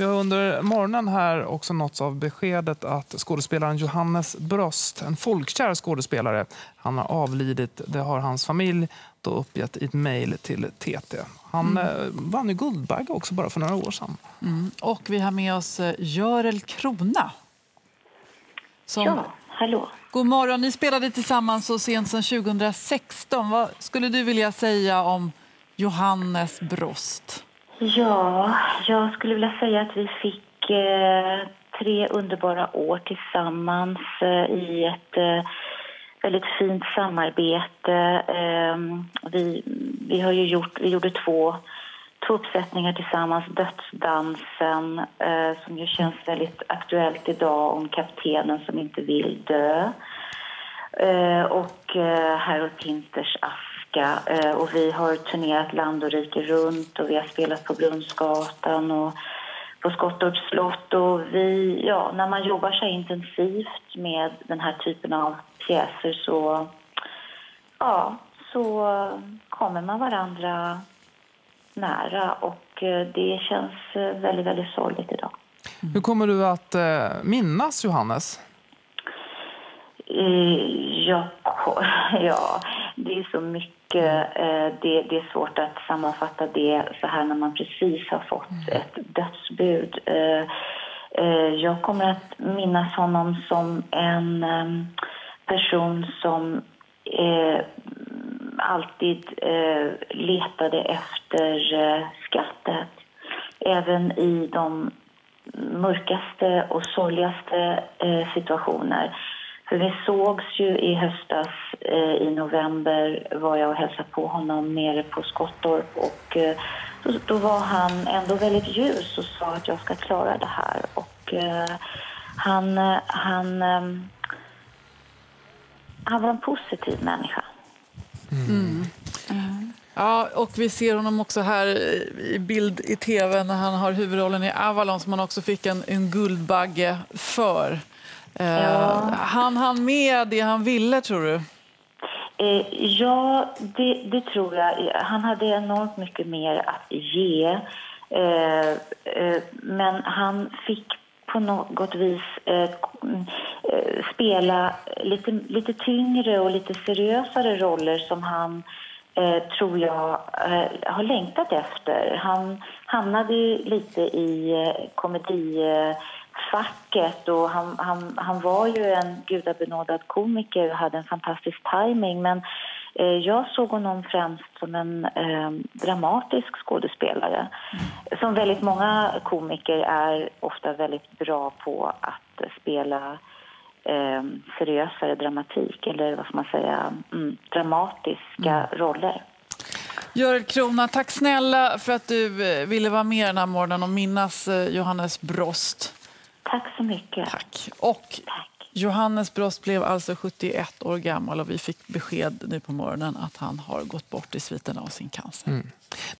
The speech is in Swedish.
Vi har under morgonen här också nåtts av beskedet att skådespelaren Johannes Brost, en folkkär skådespelare, han har avlidit. Det har hans familj då uppgett i ett mejl till TT. Han mm. Eh, vann ju Guldbagge också bara för några år sedan. Mm. Och vi har med oss eh, Görel Krona. Som... Ja, hallå. God morgon. Ni spelade tillsammans så sent som 2016. Vad skulle du vilja säga om Johannes Brost? Ja, jag skulle vilja säga att vi fick eh, tre underbara år tillsammans eh, i ett eh, väldigt fint samarbete. Ehm, vi, vi, har ju gjort, vi gjorde två, två uppsättningar tillsammans, Dödsdansen eh, som ju känns väldigt aktuellt idag om kaptenen som inte vill dö. Eh, och eh, Herr och Tinters aska. Eh, och vi har turnerat land och rike runt och vi har spelat på Brunnsgatan och på Skottorps slott. Och vi, ja, när man jobbar så intensivt med den här typen av pjäser så, ja, så kommer man varandra nära och eh, det känns eh, väldigt, väldigt sorgligt idag. Mm. Hur kommer du att minnas Johannes? Ja, ja, det är så mycket. Eh, det, det, är svårt att sammanfatta det så här när man precis har fått mm. ett dödsbud. Eh, eh, jag kommer att minnas honom som en person som alltid letade efter skrattet. Även i de mörkaste och sorgligaste situationer. För vi sågs ju i höstas, eh, i november var jag och hälsade på honom nere på Skottorp och eh, då, då, var han ändå väldigt ljus och sa att jag ska klara det här. Och eh, han, han, ehm, han var en positiv människa. Mm. Mm. Ja, och vi ser honom också här i bild i tv när han har huvudrollen i Avalon som han också fick en, en Guldbagge för. Ja. Eh, han han med det han ville, tror du? Eh, ja, det, det, tror jag. Han hade enormt mycket mer att ge. Eh, men han fick på något vis spela lite, lite tyngre och lite seriösare roller som han tror jag har längtat efter. Han hamnade lite i komedi facket och han, han, han var ju en gudabenådad komiker och hade en fantastisk timing men eh, jag såg honom främst som en eh, dramatisk skådespelare. Som väldigt många komiker är ofta väldigt bra på att spela eh, seriösare dramatik eller vad ska man säga, mm, dramatiska mm. roller. Görel Krona, tack snälla för att du eh, ville vara med den här morgonen och minnas eh, Johannes Brost. Tack så mycket. Tack. Och Tack. Johannes Brost blev alltså 71 år gammal och vi fick besked nu på morgonen att han har gått bort i sviterna av sin cancer. Mm.